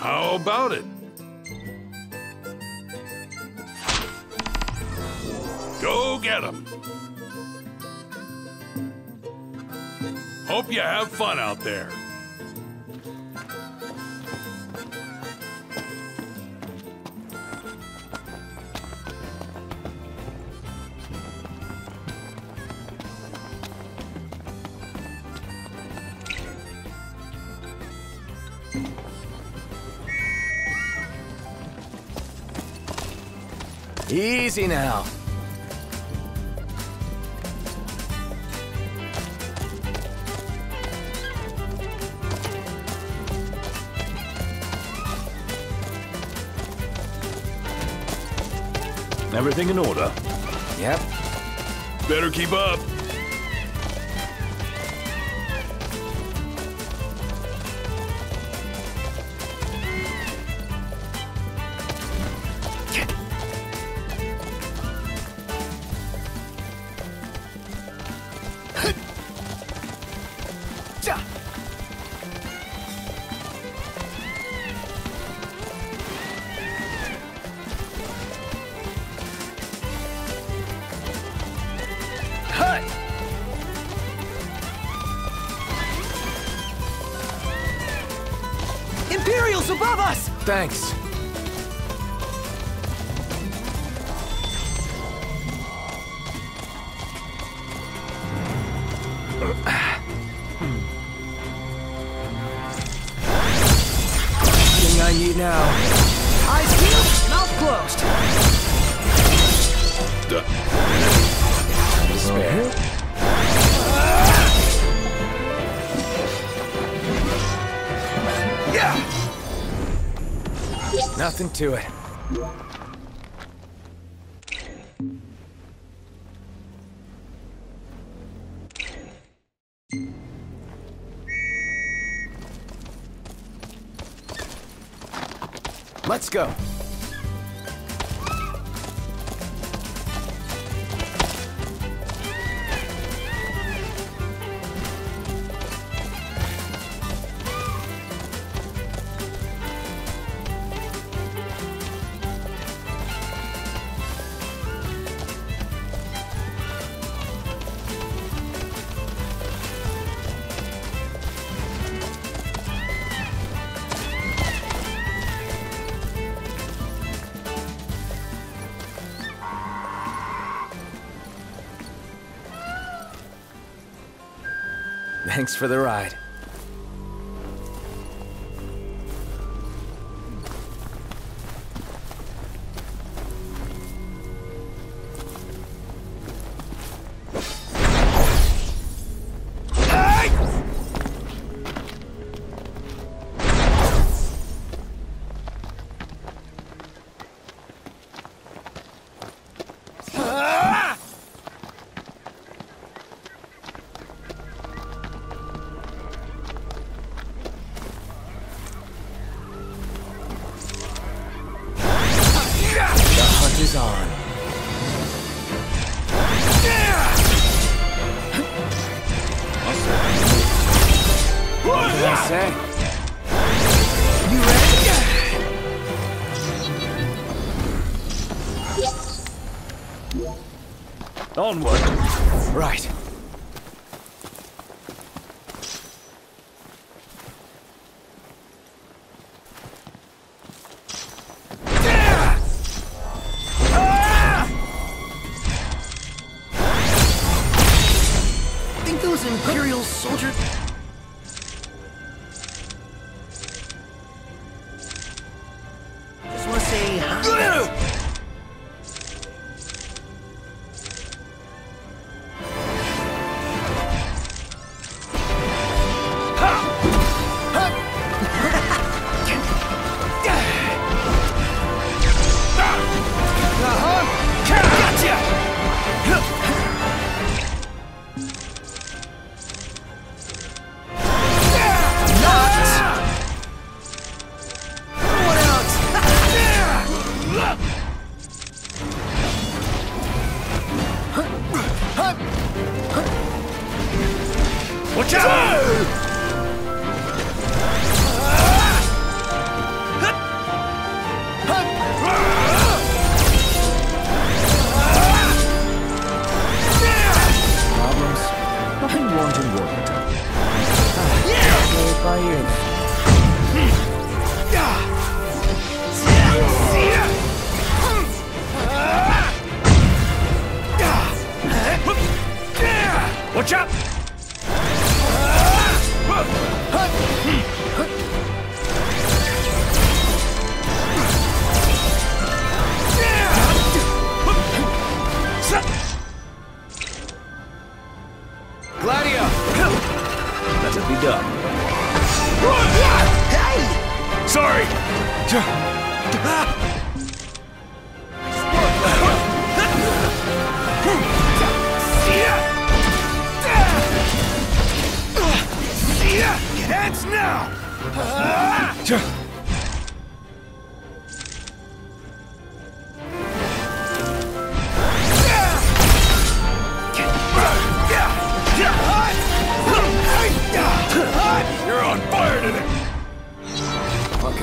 How about it? Go get get 'em. Hope you have fun out there. Easy now. Everything in order? Yep. Better keep up. Thanks. Thing I need now. Eyes peeled, mouth closed. Duh. Nothing to it. Let's go. Thanks for the ride. What can I say? Onward. Right.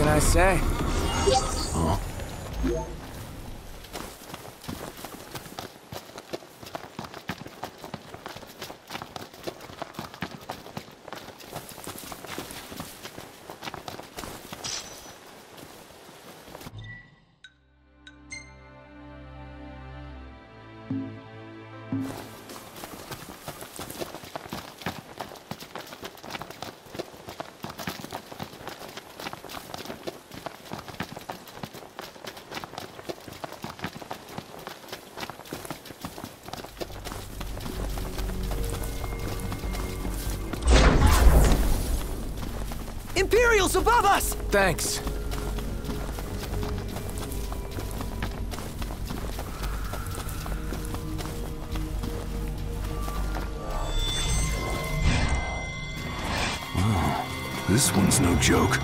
I say? Oh. Imperials above us! Thanks. This one's no joke.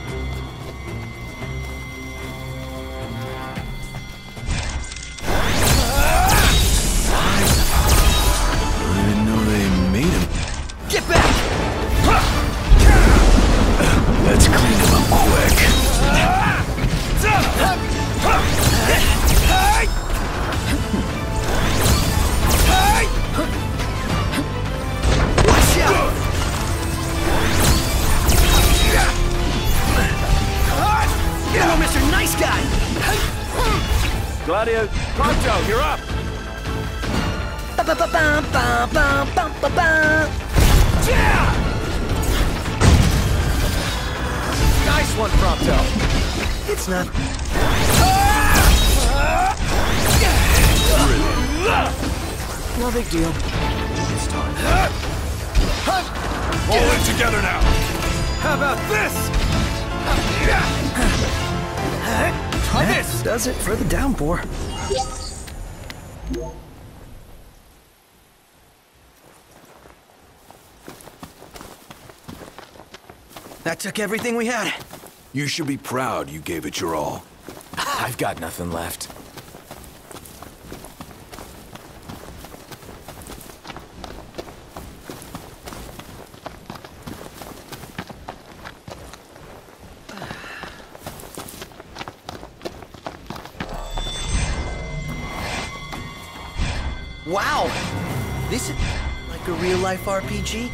Prompto, you're up! Ba-ba-ba-bum-bum-bum-bum-bum. Nice one, Prompto! It's not. No big deal. It's time. All in together now. How about this? This does it for the downpour. That took everything we had. You should be proud you gave it your all. I've got nothing left. Wow! This is like a real life RPG?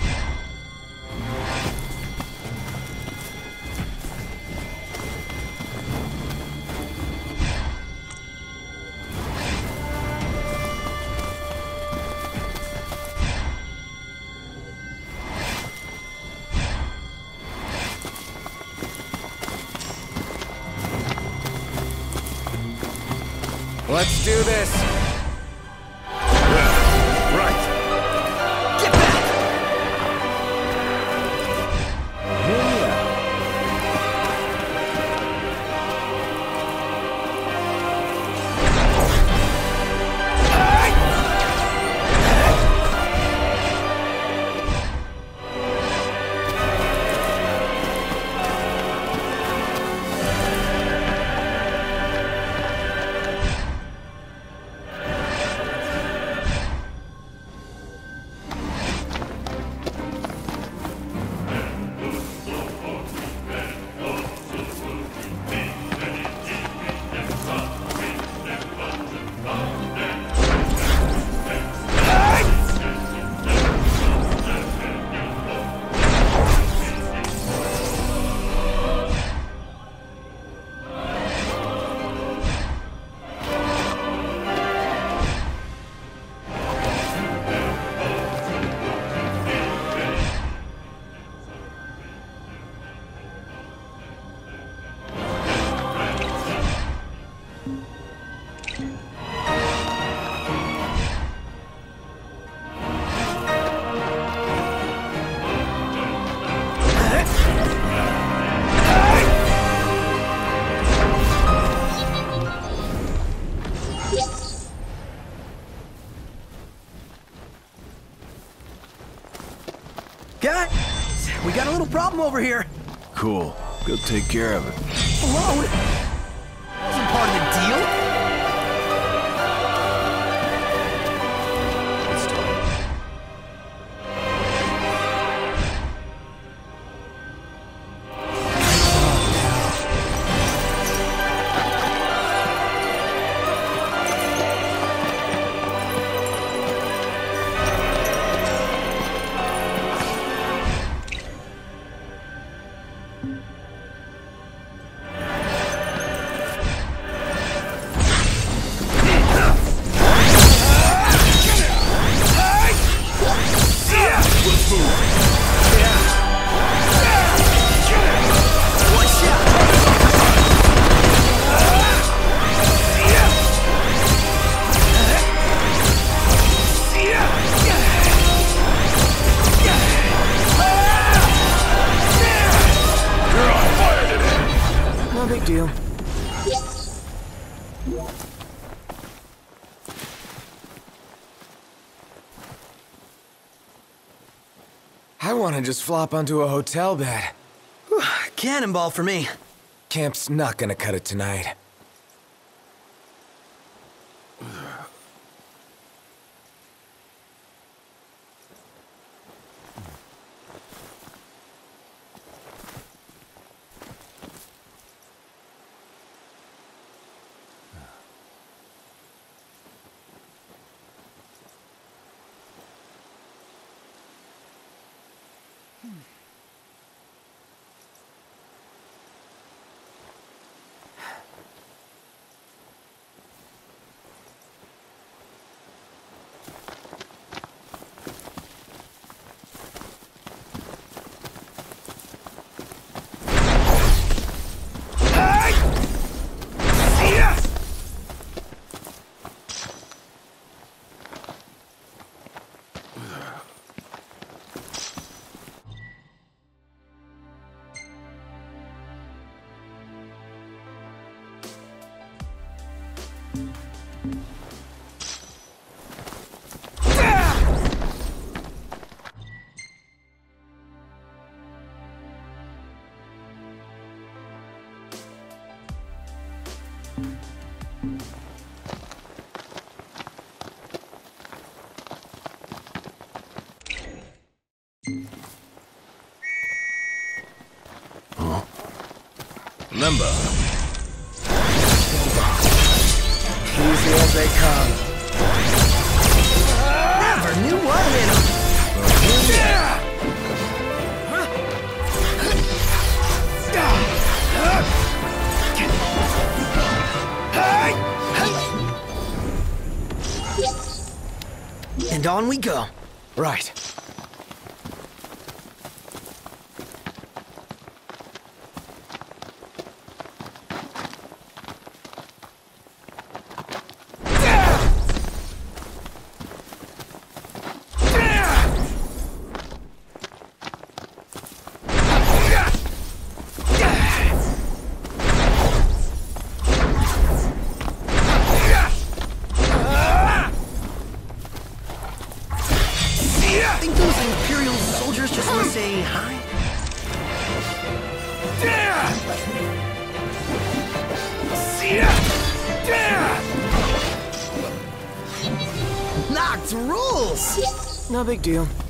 Over here. Cool. Go take care of it. Alone? Deal. I want to just flop onto a hotel bed. Cannonball for me. Camp's not gonna cut it tonight. Remember, Easy as they come. Never knew what hit him. And on we go. Right. No big deal.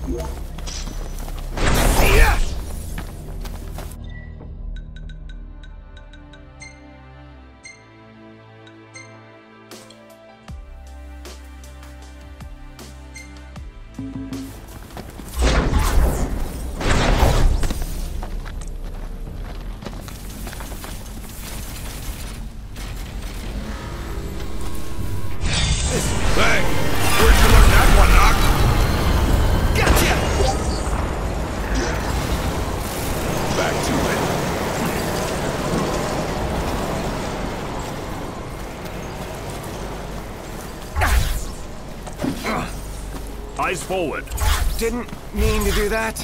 Forward. Didn't mean to do that.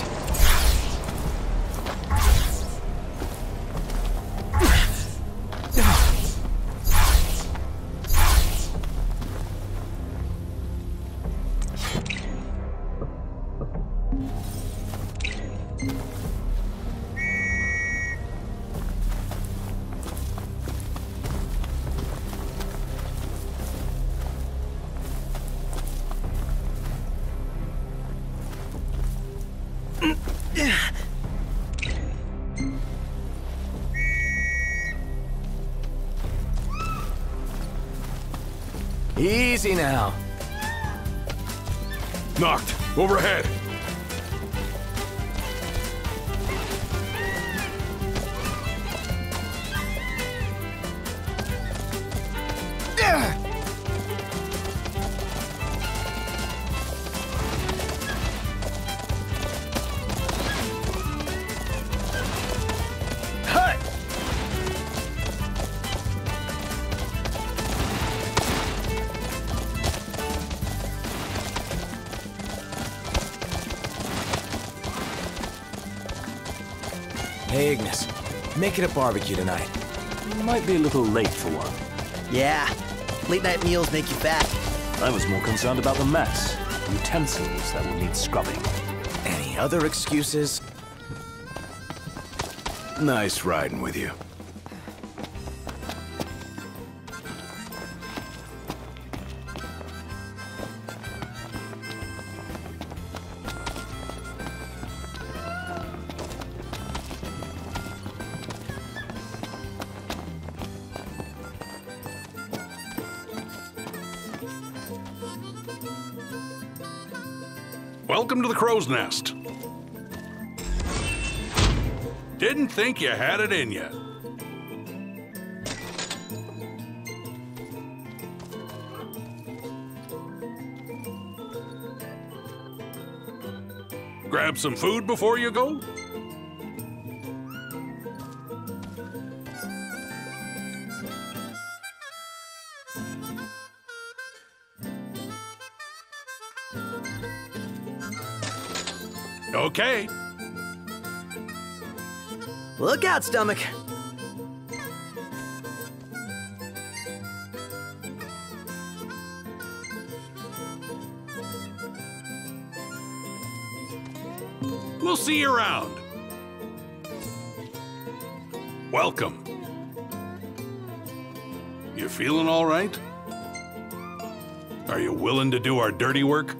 Easy now. Knocked. Overhead. Make it a barbecue tonight. Might be a little late for one. Yeah. Late night meals make you fat. I was more concerned about the mess. Utensils that will need scrubbing. Any other excuses? Nice riding with you. Crow's Nest. Didn't think you had it in you. Grab some food before you go? Okay. Look out, stomach. We'll see you around. Welcome. You feeling all right? Are you willing to do our dirty work?